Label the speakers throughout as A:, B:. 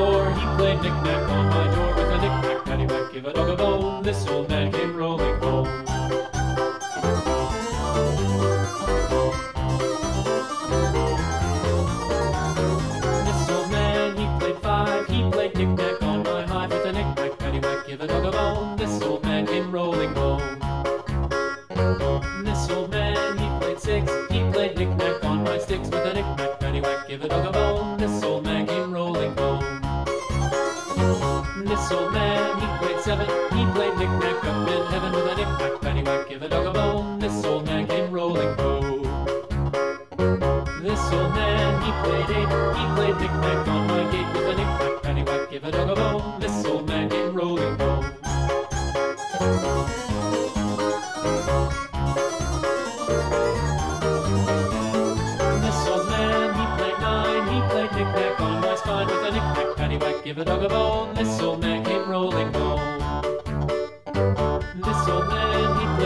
A: He played four. He played knick-knack on my door with a knick-knack, paddywhack, give a dog a bone. This old man came rolling home. This old man, he played five. He played knick-knack on my hive with a knick-knack, paddywhack, give a dog a bone. This old man came rolling home. This old man, he played six. He played knick-knack on my sticks with a knick-knack, paddywhack, give a dog a bone. Seven. He played knick-knack up in heaven with a knick-knack, paddywhack, give a dog a bone. This old man came rolling home. This old man, he played eight. He played knick-knack on my gate with a knick-knack, paddywhack, give a dog a bone. This old man came rolling home. This old man, he played nine. He played knick-knack on my spine with a knick-knack, paddywhack, give a dog a bone. This old man came rolling home.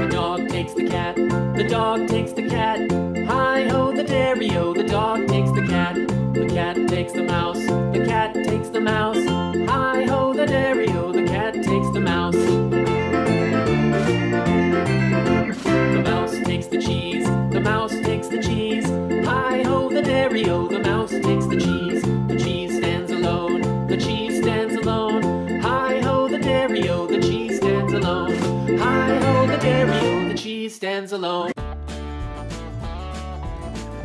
A: The dog takes the cat. The dog takes the cat. Hi ho, the dairy o. The dog takes the cat. The cat takes the mouse. The cat takes the mouse. Hi ho, the dairy o. The